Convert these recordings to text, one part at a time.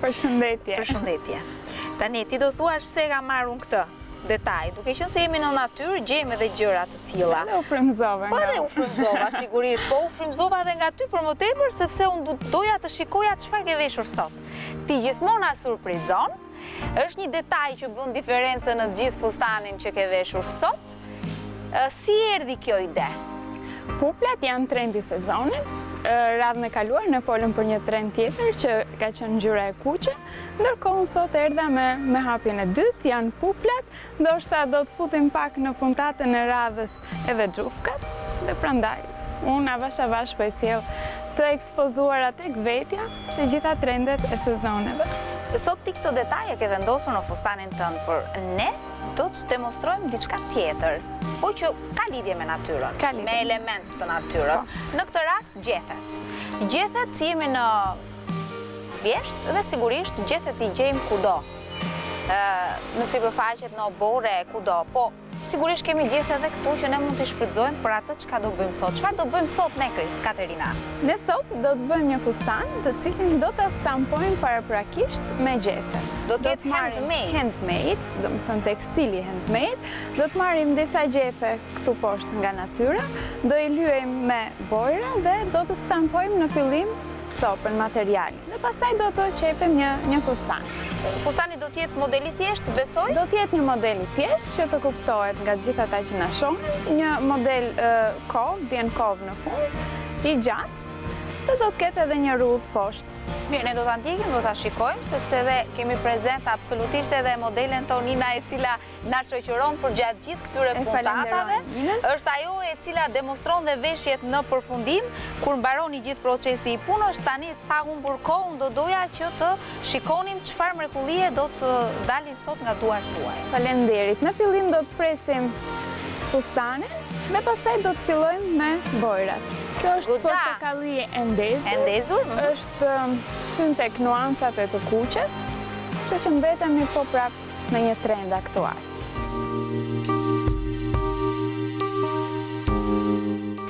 Përshëndetje. Përshëndetje. Tani, ti do thuash pse e kam marrë unë këtë detaj, duke qënë se jemi në natyrë, gjejmë edhe gjëra të tilla. Dhe u frymëzove nga. Po dhe u frymëzova, sigurisht, po u frymëzova dhe nga ty për më tepër, sepse unë doja të shikoja çfarë ke veshur sot. Ti gjithmonë na surprizon, është një detaj që bën diferencën në të gjithë fustanin që ke veshur sot, Si erdhi kjo ide? Puplat janë trendi i sezonit. Radhën e kaluar ne folëm për një trend tjetër që ka qënë ngjyra e kuqe, ndërkohë unë sot erdha me, me hapjen e dytë, janë puplat, ndoshta do të futim pak në puntatën e radhës edhe xhufkat, dhe prandaj, unë avash avash po i sjell të Ekspozuara tek vetja, të gjitha trendet e sezoneve. Sot ti këto detaje ke vendosur në fustanin tënd, por ne do të demonstrojmë diçka tjetër, po që ka lidhje me natyrën, me elemente të natyrës. Po. Në këtë rast gjethet. Gjethet jemi në vjeshtë dhe sigurisht gjethet i gjejmë kudo në sipërfaqet, në oborre, kudo, po Sigurisht kemi gjethe edhe këtu që ne mund t'i shfrytëzojmë për atë çka do bëjmë sot. Çfarë do bëjmë sot ne Krit, Katerina? Ne sot do të bëjmë një fustan, të cilin do ta stampojmë paraprakisht me gjethe. Do të jetë handmade. Handmade, domethënë tekstili handmade. Do të marrim disa gjethe këtu poshtë nga natyra, do i lyejmë me bojra dhe do të stampojmë në fillim copën, materialin dhe pastaj do të qepim një një fustan. Fustani do të jetë model i thjeshtë, besoj? Do të jetë një model i thjeshtë që të kuptohet nga të gjithë ata që na shohin, një model kovë, vjen kovë në fund, i gjatë dhe do të ketë edhe një rrudhë poshtë. Mirë, ne do ta ndjekim, do ta shikojmë sepse edhe kemi prezent absolutisht edhe modelen Tonina e cila na shoqëron përgjatë gjithë këtyre puntatave, është ajo e cila demonstron dhe veshjet në përfundim, kur mbaron i gjithë procesi i punës. Tani pa humbur kohë, unë do doja që të shikonim çfarë mrekullie do të dalin sot nga duart e tua. Faleminderit, në fillim do të presim fustanin, dhe pastaj do të fillojmë me bojrat. Kjo është portokalli e ndezur, ndezur? Mhm. është um, si tek nuancat e të kuqes, që që mbetemi po prapë me një trend aktual.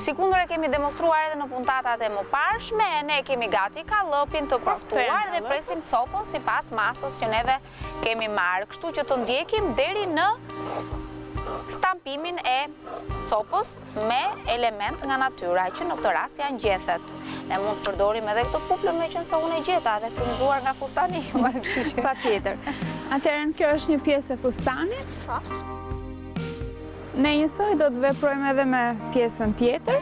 Sikundër e kemi demonstruar edhe në puntatat e mëparshme, ne e kemi gati kallëpin të përftuar dhe presim copën sipas masës që neve kemi marrë. Kështu që të ndjekim deri në stampimin e copës. me elemente nga natyra, që në këtë rast janë gjethet. Ne mund të përdorim edhe këtë puplën meqenëse unë e gjeta dhe frymëzuar nga fustani. Patjetër. Atëherë, kjo është një pjesë e fustanit. Po. Ne njësoj do të veprojmë edhe me pjesën tjetër.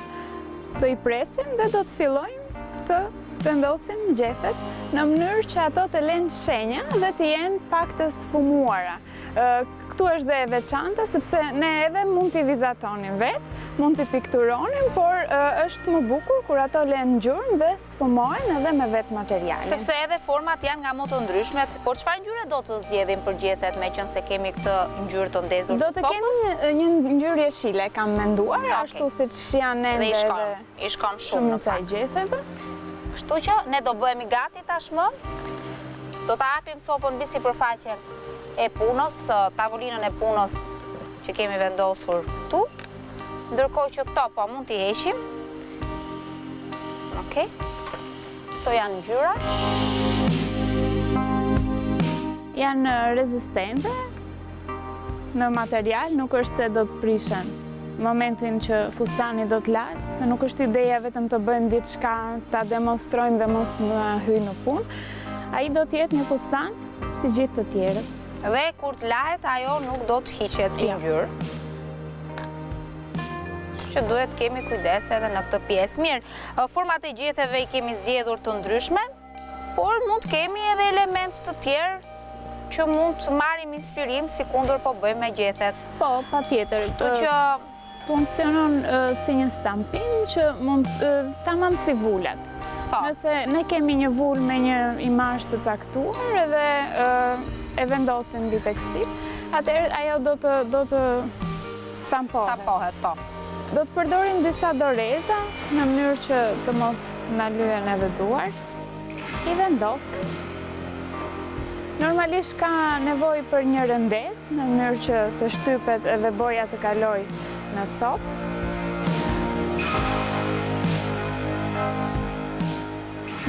Do i presim dhe do të fillojmë të vendosim gjethet në mënyrë që ato të lënë shenja dhe të jenë pak të sfumuara. Këtu është dhe e veçanta, sepse ne edhe mund t'i vizatonim vetë, mund t'i pikturonim, por është më bukur kur ato lënë gjurmë dhe sfumohen edhe me vetë materialin. Sepse edhe format janë nga më të ndryshme, por çfarë ngjyre do të zgjedhim për gjethet meqenëse kemi këtë ngjyrë të ndezur të copës? Do të kemi një ngjyrë jeshile, kam menduar, ashtu siç janë ende dhe... I shkon shumë në fakt. Shumica e gjetheve. Kështu që ne do bëhemi gati tashmë. Do ta hapim copën mbi sipërfaqen e punës, tavolinën e punës që kemi vendosur këtu. Ndërkohë që këto po mund t'i heqim. Okej. Këto janë ngjyra. Janë rezistente, Në material nuk është se do të prishen momentin që fustani do të lahet, sepse nuk është ideja vetëm të bëjmë diçka, ta demonstrojmë dhe mos na hyjë në punë. Ai do të jetë një fustan si gjithë të tjerët. Dhe kur të lahet, ajo nuk do të hiqet si ngjyrë. Që duhet të kemi kujdes edhe në këtë pjesë. Mirë, format e gjetheve i kemi zgjedhur të ndryshme. Por mund të kemi edhe elementë të tjerë që mund të marrim inspirim sikundër po bëjmë me gjethet. Po, patjetër. Kështu që funksionon si një stampim që mund të tamam si vulat. Po. Nëse ne kemi një vulë me një imazh të caktuar edhe e vendosim mbi tekstil, atëherë ajo do të stampohet. Do të përdorim disa doreza në mënyrë që të mos na lyhen edhe duart. I vendosim. Normalisht ka nevojë për një rëndesë në mënyrë që të shtypet edhe boja të kalojë në copë.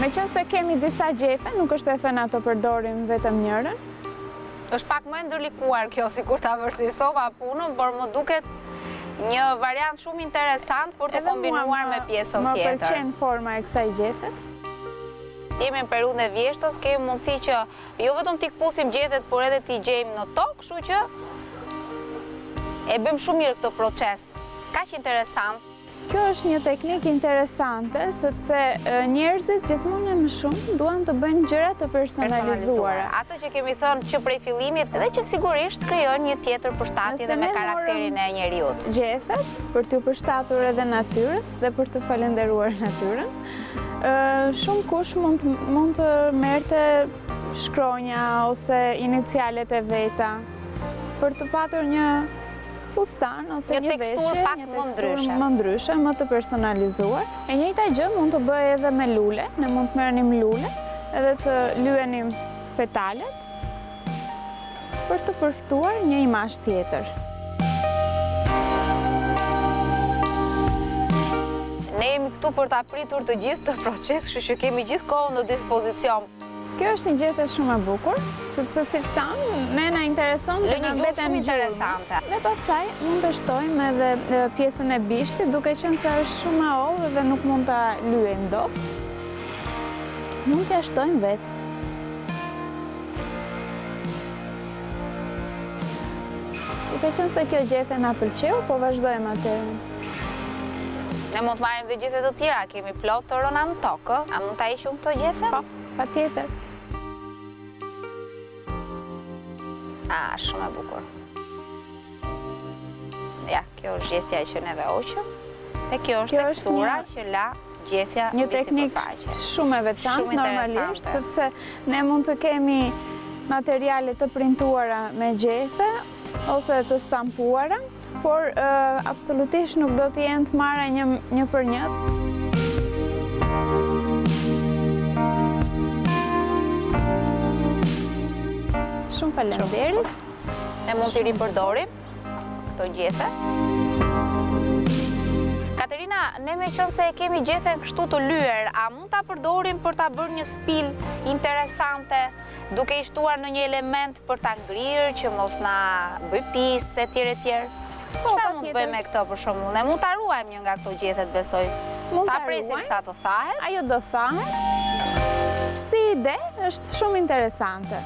Meqenëse kemi disa gjethe, nuk është e thënë të përdorim vetëm njërën. Është pak më e ndërlikuar kjo sikur ta vështirësova punën, por më duket një variant shumë interesant për të kombinuar me pjesën tjetër. Më pëlqen forma e kësaj gjetheje. Jemi në periudhën e vjeshtës, kemi mundësi që jo vetëm t'i këpusim gjethet, por edhe t'i gjejmë në tokë, kështu që e bëjmë shumë mirë këtë proces. Kaq interesant. Kjo është një teknikë interesante, sepse njerëzit gjithmonë e më shumë duan të bëjnë gjëra të personalizuara. Ato që kemi thënë që prej fillimit dhe që sigurisht krijojnë një tjetër përshtatje dhe me karakterin e njeriut. Gjethet për t'ju përshtatur edhe natyrës dhe për të falenderuar natyrën. Shumëkush mund mund të merrte shkronja ose inicialet e veta për të patur një fustan ose një veshje, një teksturë pak më ndryshe. Më ndryshe, më të personalizuar. E njëjta gjë mund të bëhet edhe me lule, ne mund të merrnim lule edhe të lyenim petalet për të përftuar një imazh tjetër. Ne jemi këtu për ta pritur të gjithë këtë proces, kështu që kemi gjithë kohën në dispozicion. Kjo është një gjethe shumë e bukur, sepse siç thamë, ne na intereson dhe në vetëm interesante. Dhe pastaj, mund të shtojmë edhe pjesën e bishtit, duke qënë se është shumë e hollë dhe nuk mund ta lyejmë dot. Mund t'ia shtojmë vetë. Duke qënë se kjo gjethe na pëlqeu, po vazhdojmë atë. Ne mund të marrim dhe gjethe të tjera, kemi plot të rëna në tokë, a mund ta heqim këtë gjethe? Po, patjetër. A, shumë e bukur. Ja, kjo është gjethja që neve hoqëm, dhe kjo është tekstura që la gjethja një teknikë shumë e veçantë normalisht, sepse ne mund të kemi materiale të printuara me gjethe, ose të stampuara, Por, absolutisht nuk do të jenë të marra një për një. Shumë faleminderit. Ne mund t'i ripërdorim këto gjethe. Katerina, ne meqënëse e kemi gjethen kështu të lyer, a mund ta përdorim për të bërë një spilë interesante? duke i shtuar ndonjë element për ta ngrirë që mos na bëjë pis etj etj. Po, Çfarë mund të bëjmë me këto për shembull? Ne mund ta ruajmë një nga këto gjethet, besoj. Mund ta presim sa të thahet. Ajo do thahet. Si ide është shumë interesante.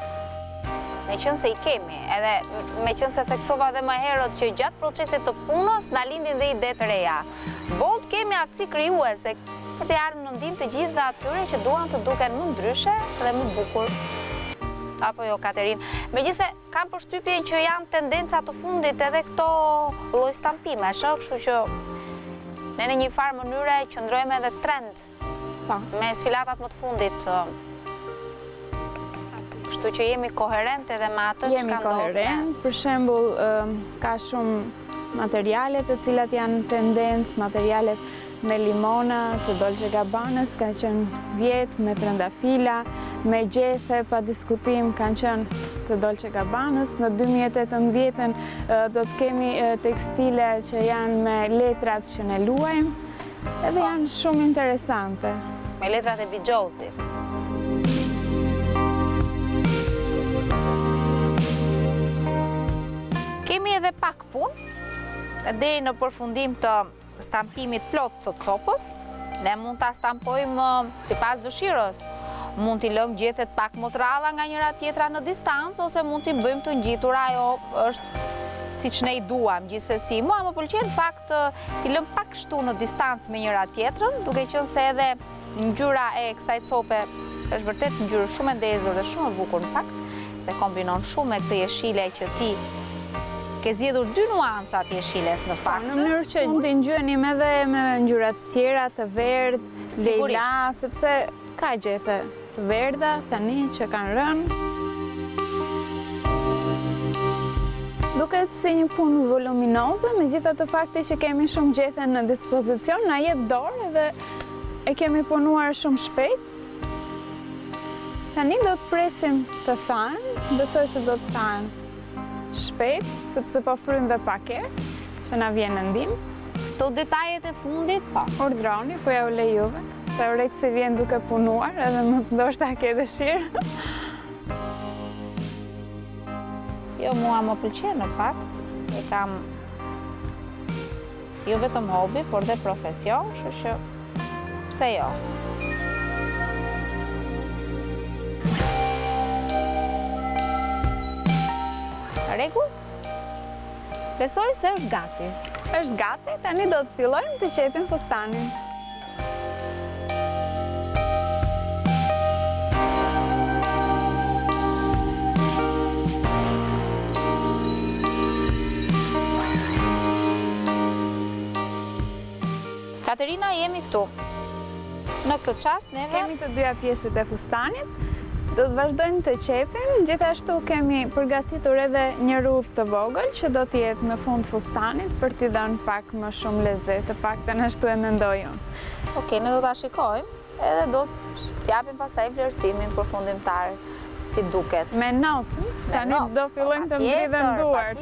Meqënëse i kemi, edhe meqënëse theksova dhe më herët që gjatë procesit të punës, na lindin dhe ide të reja. Boll të kemi aftësi krijuese, për të ardhur në ndihmë të gjithëve atyre që duan të duken më ndryshe dhe më bukur. Apo jo, Katerin. Megjithëse, kam përshtypjen që janë tendenca të fundit edhe këto lloj stampime, shë, kështu që ne në një farë mënyre qëndrojmë edhe trend po. me sfilatat më të fundit. Kështu që jemi koherent edhe me atë që ka ndodhur. Jemi koherent, për shembul, ka shumë materiale të cilat janë tendencë, materialet Me limona të Dolce Gabbanës kanë qenë vjet me trëndafila, me gjethe, pa diskutim kanë qenë të Dolce Gabbanës. Në 2018 do të kemi tekstile që janë me letrat që ne luajmë, edhe janë shumë interesante. Me letrat e bixhozit. Kemi edhe pak punë, dhe në përfundim të stampimit plot të copës, ne mund ta stampojmë sipas dëshirës. Mund t'i lëmë gjethet pak më të rralla nga njëra tjetra në distancë, ose mund t'i bëjmë të ngjitur ajo është siç ne i duam, gjithsesi. Mua më pëlqen në fakt t'i lëmë pak kështu në distancë me njëra tjetrën, duke qenë se edhe Ngjyra e kësaj cope është vërtet ngjyrë shumë e ndezur dhe shumë e bukur në fakt dhe kombinon shumë me këtë jeshile që ti ke zgjedhur dy nuanca të jeshiles në fakt. Në mënyrë që mund t'i ngjyenim edhe me ngjyra të tjera të verdhë, zejla, sepse ka gjethe. Të verdha tani që kanë rënë. Duket si një punë voluminoze, megjithatë fakti që kemi shumë gjethe në dispozicion, na jep dorë dhe e kemi punuar shumë shpejt. Tani do të presim të thahen, besoj se do të thahen shpejt, sepse po fryn dhe pak erë, që na vjen në ndihmë. Këto detajet e fundit, po. Urdhëroni, po jua lë juve. Se u rek se vjen duke punuar edhe mos ndoshta ke dëshirë. Jo, mua më pëlqen në fakt. E kam jo vetëm hobi, por dhe profesion, kështu që pse jo. Në rregull? Besoj se është gati. është gati, tani do të fillojmë të qepim fustanin. Katerina, jemi këtu. Në këtë çast, neve... Kemi të dyja pjesët e fustanit, do të vazhdojmë të qepim, gjithashtu kemi përgatitur edhe një rudhë të vogël, që do të jetë në fund fustanit, për t'i dhënë pak Më shumë lezet, të paktën ashtu e mendoj unë. Okej, ne do ta shikojmë edhe do të japim pastaj vlerësimin përfundimtar si duket. Me not, tani do fillojmë të mbledhim duart.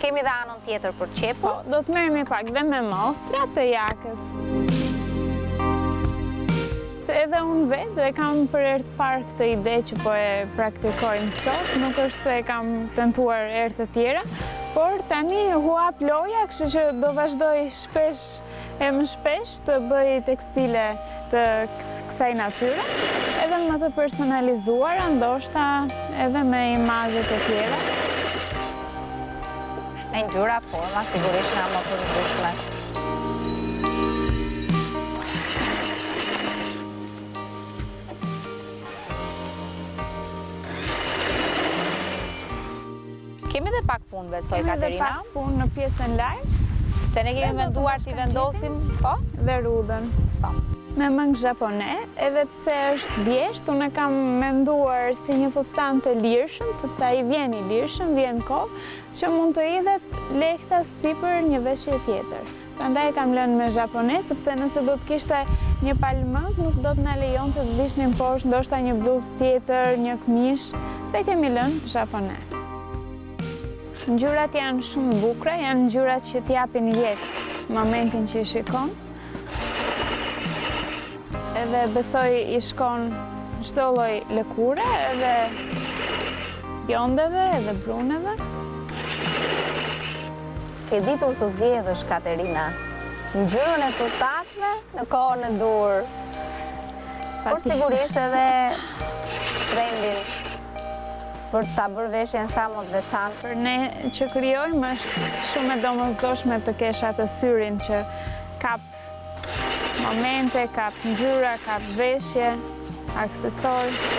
Kemi dhe anën tjetër për qepur. Po, do të merremi pak dhe me mostrat e jakës. Edhe unë vetë e kam për herë të parë këtë ide që po e praktikojmë sot, nuk është se kam tentuar herë të tjera, por tani u hap loja, kështu që do vazhdoj shpesh e më shpesh të bëj të stile të kësaj natyre, edhe më të personalizuara, ndoshta edhe me imazhe të tjera. Ngjyra, forma, sigurisht nga më të ndryshme. Kemi dhe pak punë, besoj, Katerina. Kemi dhe pak punë në pjesën live. Se ne kemi menduar t'i vendosim, po? Dhe rudhën. Po. Me mëngë zhapone, edhe pse është vjeshtë, unë kam menduar si një fustan të lirshëm, sepse ai vjen i lirshëm, vjen kohë, që mund të hidhet lehtë sipër një veshje tjetër. Prandaj e kam lënë me zhapone, sepse nëse do të kishte një palë mëngë, nuk do të na lejonte të vishnim poshtë, ndoshta një bluzë tjetër, një këmishë, dhe kemi lënë zhapone. Ngjyrat janë shumë bukra, janë ngjyrat që t'japin jetë momentin që i shikon. Edhe besoj i shkon çdo lloj lëkure, edhe bjondeve, edhe bruneve. Ke ditur të zgjedhësh Katerina, ngjyrën e përshtatshme në kohën e duhur. Por sigurisht edhe trendin për ta bërë veshjen sa më të veçantë. Për ne që krijojmë është shumë e domosdoshme të kesh atë syrin që kap momente, kap ngjyra, kap veshje, aksesorë.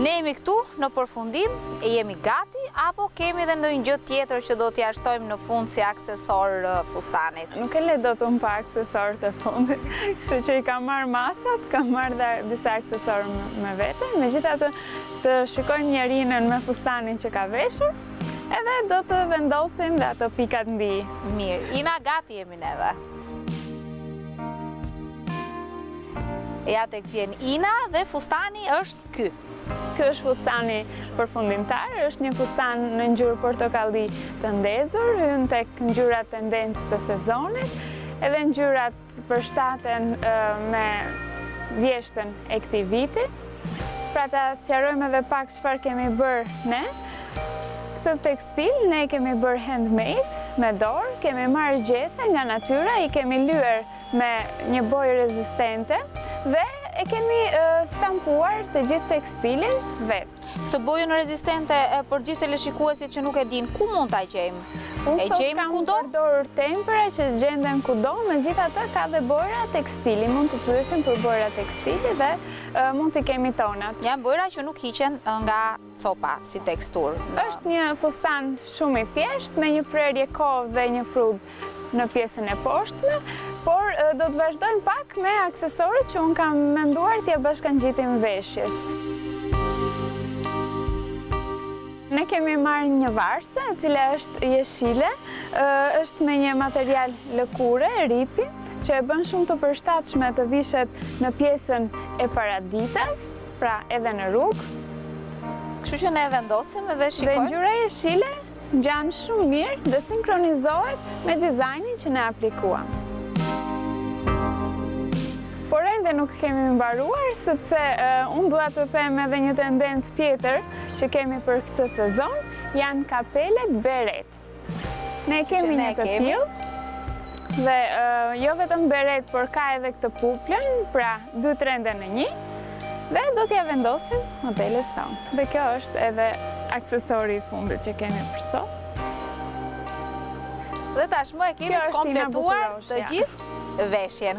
Ne jemi këtu në përfundim, e jemi gati, apo kemi dhe ndonjë gjë tjetër që do t'ia shtojmë në fund si aksesor fustanit? Nuk e lë dot unë pa aksesor te fundi, kështu që i kam marrë masat, kam marrë dhe disa aksesorë me vete, megjithatë të shikojmë Nerinën me fustanin që ka veshur, Edhe do të vendosim dhe ato pikat mbi. Mirë, Ina gati jemi neve. Ja të këpjen Ina dhe fustani është ky. Ky është fustani përfundimtar, është një fustan në ngjyrë portokalli të ndezur, hyn tek ngjyrat tendencë të sezonit, edhe ngjyrat përshtaten me vjeshtën e këtij viti. Pra ta sqarojmë edhe pak çfarë kemi bërë ne. Këtë tekstil ne e kemi bërë handmade, me dorë, kemi marrë gjethe nga natyra, i kemi lyer me një bojë rezistente dhe e kemi stampuar të gjithë tekstilin vetë. Këtë bojën rezistente për gjithë teleshikuesit që nuk e dinë, ku mund ta gjejmë? E gjejmë kudo? Unë sot kam përdorur tempera që gjenden kudo, megjithatë ka dhe bojëra tekstili, mund të pyesim për bojëra tekstili dhe mund t'i kemi tonat. Janë bojëra që nuk hiqen nga copa si teksturë. Është një fustan shumë i thjeshtë, me një prerje kovë dhe një frudë në pjesën e poshtme, por do të vazhdojmë pak me aksesorët që unë kam menduar t'ia bashkëngjitim veshjes. Ne kemi marrë një varëse, e cila është jeshile, është me një material lëkure, ripi, që e bën shumë të përshtatshme të vishet në pjesën e paradites, pra edhe në rrugë. Kështu që ne e vendosim dhe shikojmë. Dhe ngjyra jeshile Ngjan shumë mirë dhe sinkronizohet me dizajnin që ne aplikuam. Por ende nuk kemi mbaruar, sepse unë dua të them edhe një tendencë tjetër që kemi për këtë sezon, janë kapelet beretë. Ne kemi një të tillë, dhe jo vetëm beretë, por ka edhe këtë puplën, pra dy trende në një, Dhe do t'ia vendosim modeles sonë. Dhe kjo është edhe aksesori i fundit që kemi për sot. Dhe tashmë e kemi kompletuar të gjithë veshjen.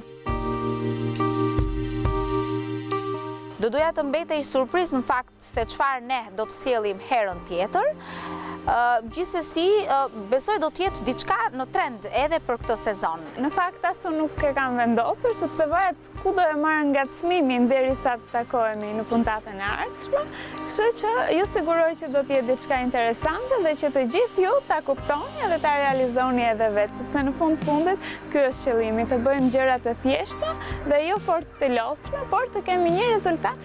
Do doja të mbetej surprizë në fakt se çfarë ne do të sjellim herën tjetër. Gjithsesi, besoj do të jetë diçka në trend edhe për këtë sezon. Në fakt, as unë nuk e kam vendosur, sepse varet ku do e marr ngacmimin derisa të takohemi në puntatën e ardhshme, kështu që ju siguroj që do të jetë diçka interesante dhe që të gjithë ju ta kuptoni dhe ta realizoni edhe vetë, sepse në fund fundit ky është qëllimi, të bëjmë gjëra të thjeshta dhe jo fort të lodhshme, por të kemi një rezultat